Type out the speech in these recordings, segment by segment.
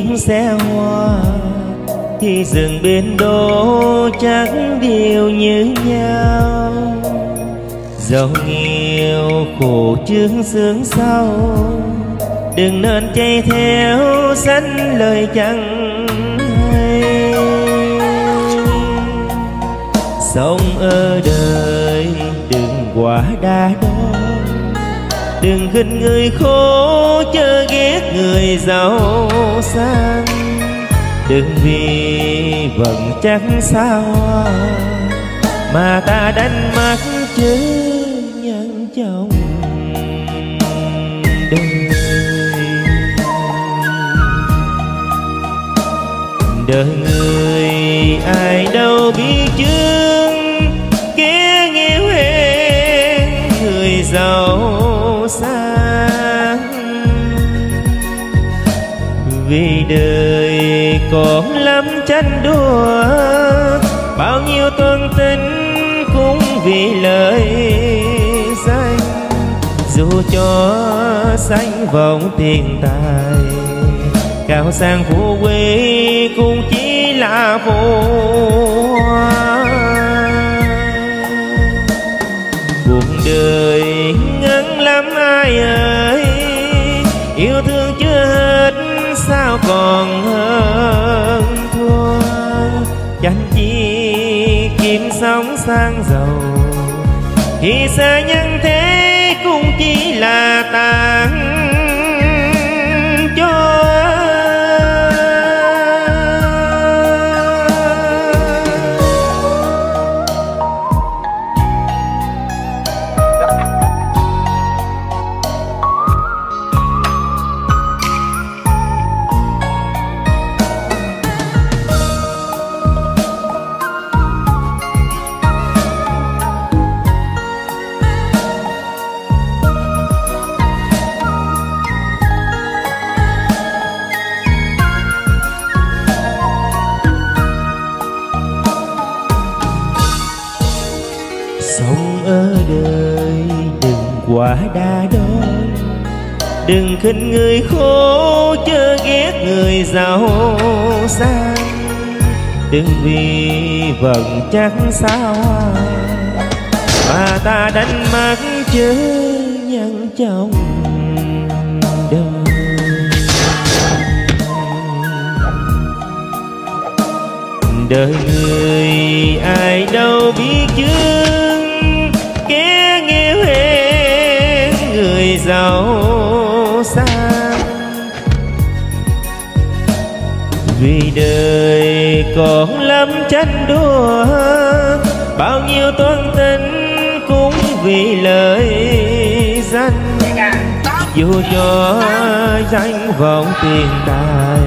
tiếng xe hoa khi dừng bên đó chẳng đều như nhau. Dẫu nghèo khổ trước sướng sau, đừng nên chạy theo sánh lời chẳng hay. Sống ở đời đừng quá đa đoan đừng khinh người khổ chớ ghét người giàu sang. Đừng vì vận chắc sao mà ta đánh mất chứ nhân chồng. Đời đời người ai đâu biết chương kia nghèo hèn, người giàu sang. Vì đời còn lắm tranh đua bao nhiêu tương tình cũng vì lời danh. Dù cho sánh vọng tiền tài, cao sang phú quý cũng chỉ là phù hoa cuộc đời ngắn lắm ai ơi còn hơn thua. Chẳng chi kiếm sống sang giàu, thì xa nhân thế cũng chỉ là tàn đừng quá đa đôi, đừng khinh người khổ chớ ghét người giàu sang. Đừng vì vận chắc sao mà ta đánh mất chớ nhân trong đời đời người ai đâu biết chưa giàu sang. Vì đời còn lắm tranh đua, bao nhiêu toan tính cũng vì lời danh dù cho danh vọng tiền tài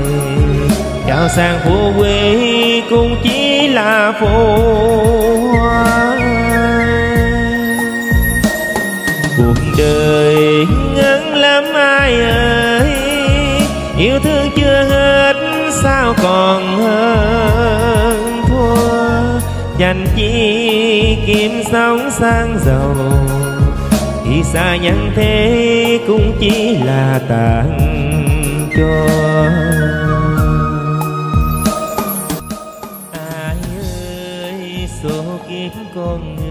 giàu sang phú quý cũng chỉ là phù hoa. Đời. Ngắn lắm ai ơi, yêu thương chưa hết, sao còn hơn thua? Dành chi kiếm sống sang giàu, thì xa nhân thế cũng chỉ là tàn cho. Ai ơi, số kiếp con người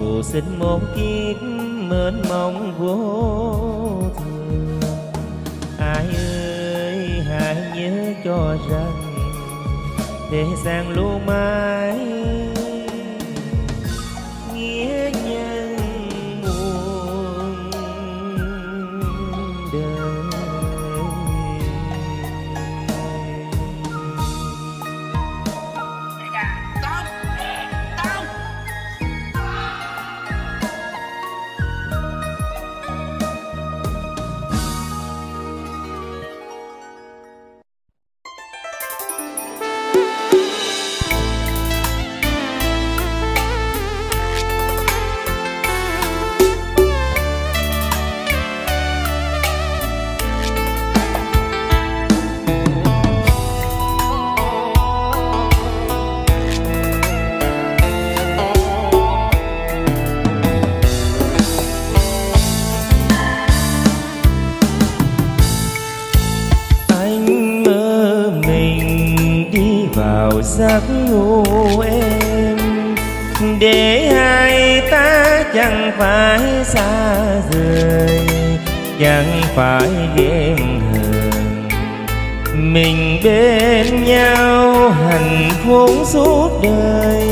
bù sinh một kiếp mênh mông vô thường. Ai ơi hãy nhớ cho rằng thế gian luôn mãi giấc ngủ em để hai ta chẳng phải xa rời, chẳng phải ghen hờn mình bên nhau hạnh phúc suốt đời,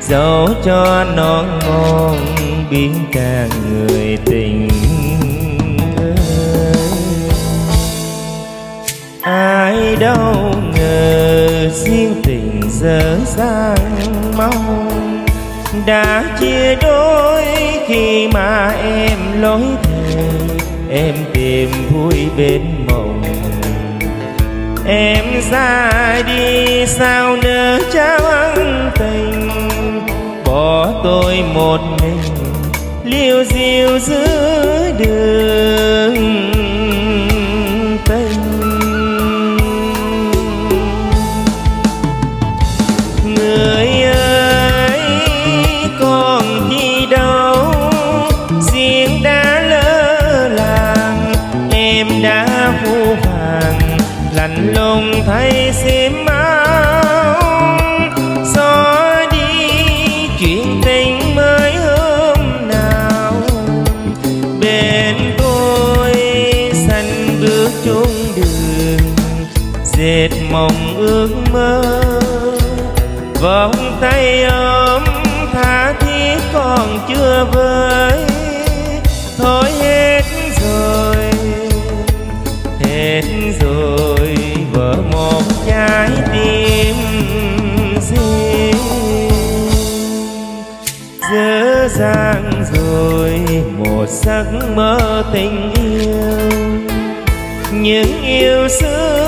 dẫu cho non ngon biến càng người tình ơi. Ai đâu duyên riêng tình dở dang mau đã chia đôi khi mà em lối thề, em tìm vui bên mộng. Em ra đi sao nỡ trao ân tình? Bỏ tôi một mình, liêu diêu giữa đường. Mộng ước mơ. Vòng tay ôm tha thiết còn chưa vơi. Thôi hết rồi hết rồi, vỡ một trái tim riêng. Dở dang rồi, một giấc mơ tình yêu. Những yêu xưa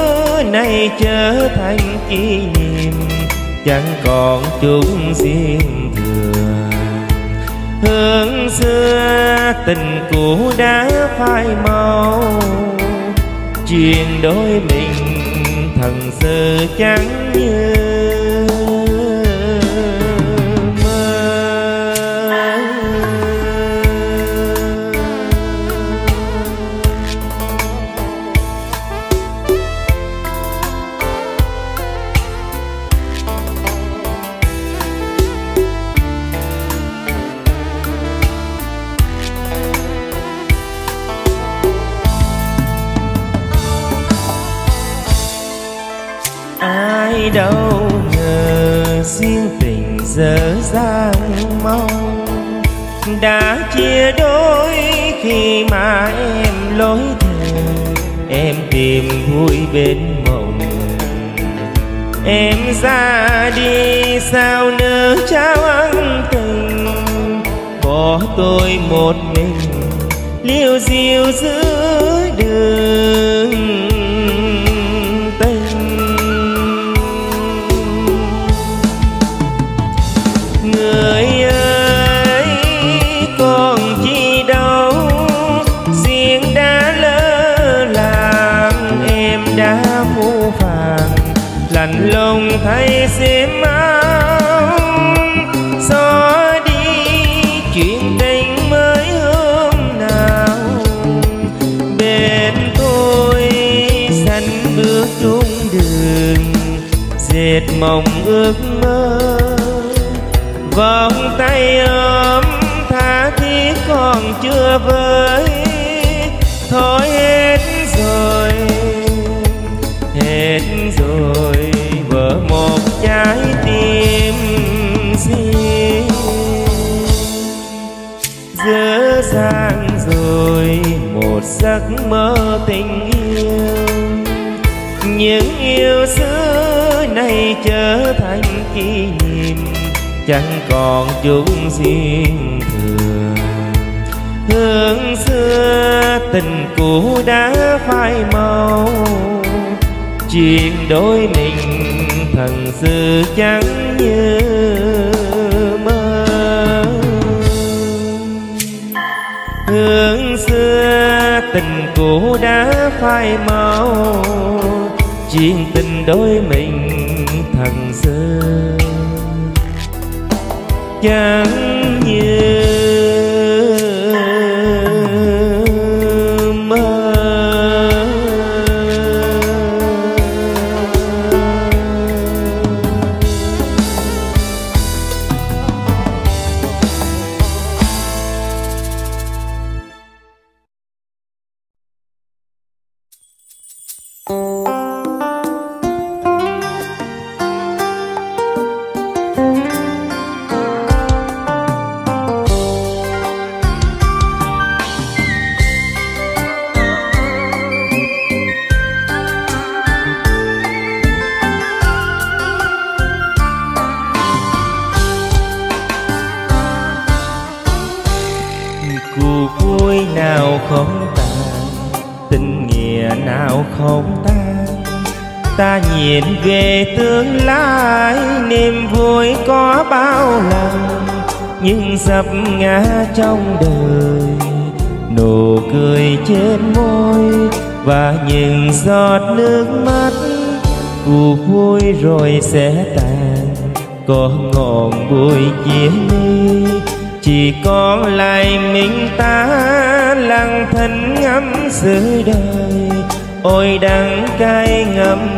nay trở thành kỷ niệm, chẳng còn chung riêng thừa hương xưa tình cũ đã phai màu, chuyện đôi mình thần sự chẳng như ai đâu ngờ riêng tình dở dang mong. Đã chia đôi khi mà em lối thề, em tìm vui bên mộng. Em ra đi sao nỡ trao ân tình? Bỏ tôi một mình liêu diêu giữa đường? Ơi thôi hết rồi hết rồi, vỡ một trái tim riêng. Dở dang rồi, một giấc mơ tình yêu. Những yêu xưa nay trở thành kỷ niệm, chẳng còn chúng riêng thường hương xưa, tình cũ đã phai màu. Chuyện đôi mình thần sự chẳng như mơ. Hương xưa, tình cũ đã phai màu. Chuyện tình đôi mình thần xưa chẳng như nhìn về tương lai, niềm vui có bao lần. Nhưng sắp ngã trong đời, nụ cười trên môi và những giọt nước mắt. Cuộc vui rồi sẽ tàn, có ngọn bụi chia ly. Chỉ còn lại mình ta lặng thinh ngắm dưới đời. Ôi đắng cay ngậm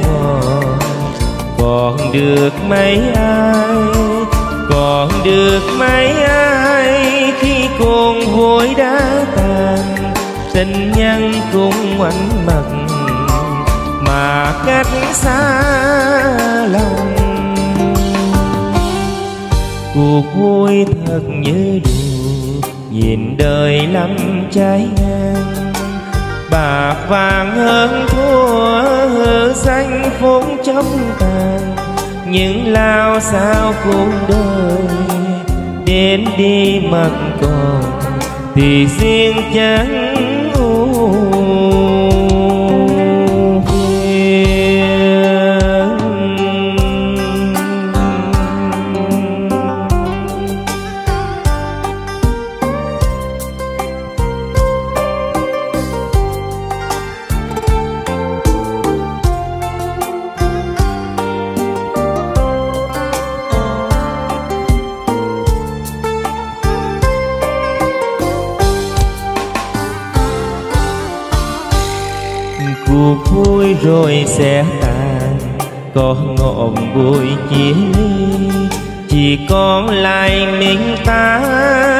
còn được mấy ai? Còn được mấy ai khi cùng vui đã tàn? Tình nhân cũng ngoảnh mặt, mà cách xa lòng cuộc vui thật như đùa nhìn đời lắm trái ngang. Bạc vàng hơn thua danh phốn trong tàn những lao sao cuộc đời đến đi mặc còn thì riêng chẳng rồi sẽ tàn có ngọn bụi chia ly chỉ còn lại mình ta.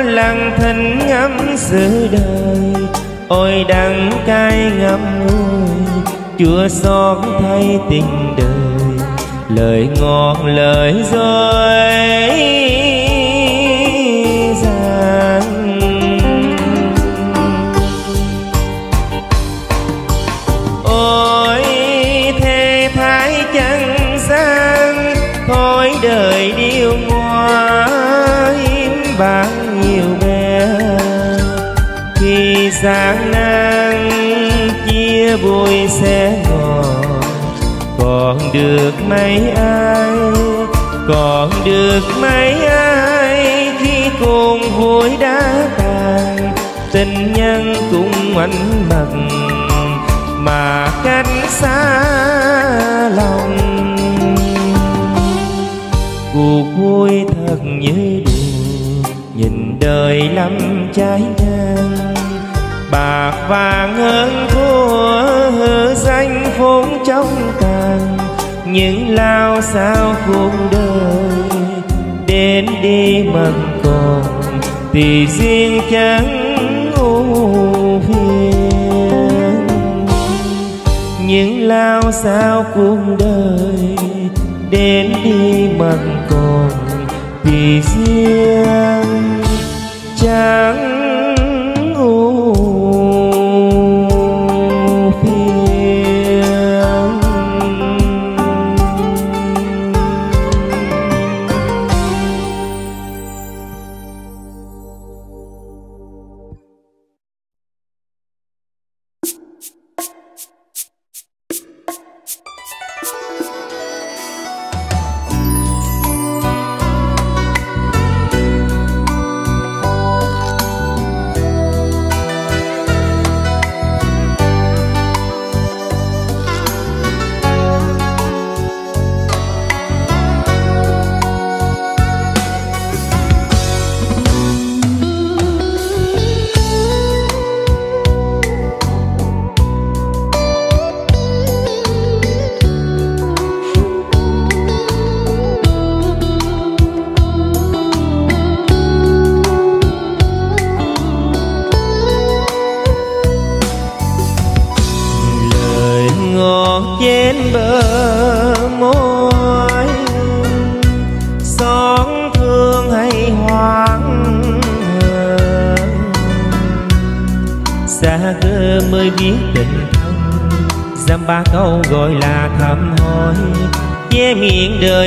Lặng thinh ngắm giữa đời, ôi đắng cay ngậm ngùi chưa xót thay tình đời, lời ngọt lời dối. Chia vui sẽ ngọt. Còn được mấy ai, còn được mấy ai khi cùng vui đã tàn. Tình nhân cũng ánh mặt, mà cách xa lòng. Cuộc vui thật như đùa nhìn đời lắm trái ngang bạc vàng hơn thua danh phốn trong tàn. Những lao sao cuộc đời đến đi mần còn, thì riêng chẳng ưu phiền. Những lao sao cuộc đời đến đi mần còn, thì riêng chẳng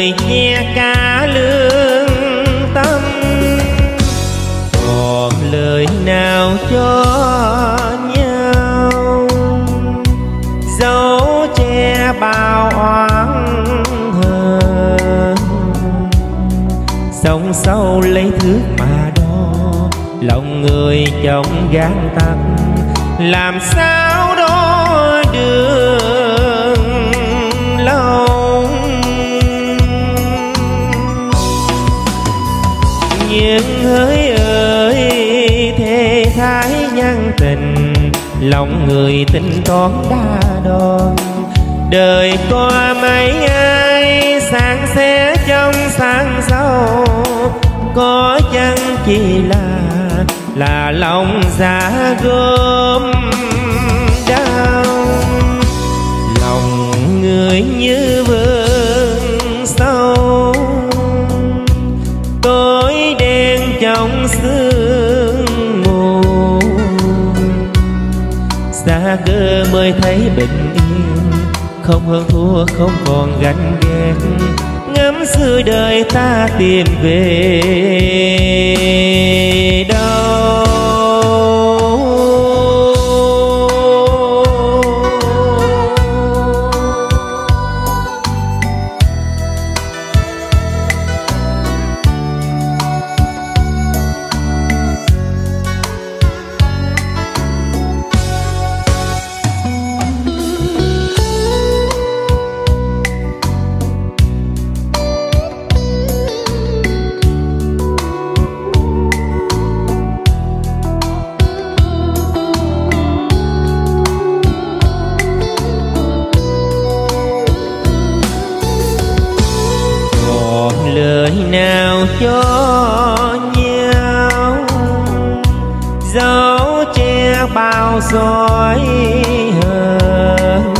người che cả lương tâm. Còn lời nào cho nhau? Dấu che bao oán hờn. Sông sâu lấy thước mà đo lòng người chồng gan tâm, làm sao lòng người tính toán đa đoan. Đời qua mấy ai sáng sẽ trong sáng sâu có chăng chỉ là là lòng giả gom đau. Lòng người như vừa mới thấy bình yên. Không hơn thua, không còn gánh ghét. Ngắm xưa đời ta tìm về. Nào cho nhau. Dấu che bao soi hờn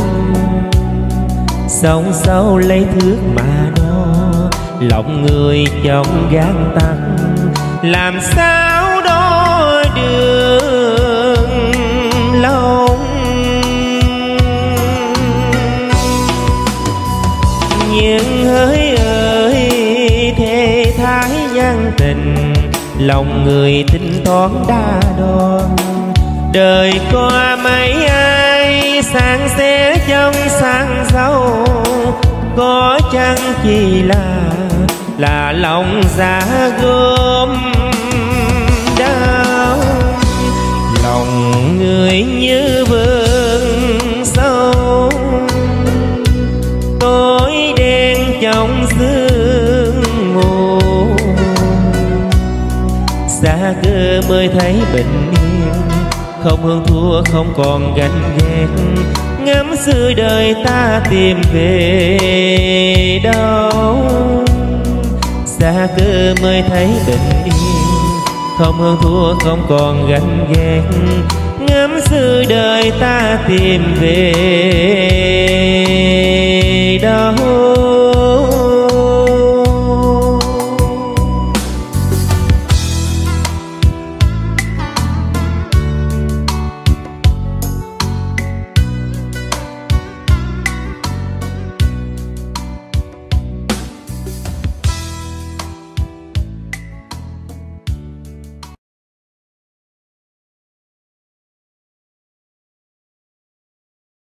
sông sâu lấy thước mà đo, lòng người trong gan tăng. Làm sao lòng người tính toán đa đoan. Đời qua mấy ai sáng sẽ trong sáng sâu có chăng chỉ là là lòng giả gom đau. Lòng người như vừa mới thấy bình yên. Không hơn thua, không còn ganh ghét. Ngắm xưa đời ta tìm về đâu. Xa cơ mới thấy bình yên. Không hơn thua, không còn ganh ghét. Ngắm xưa đời ta tìm về đâu.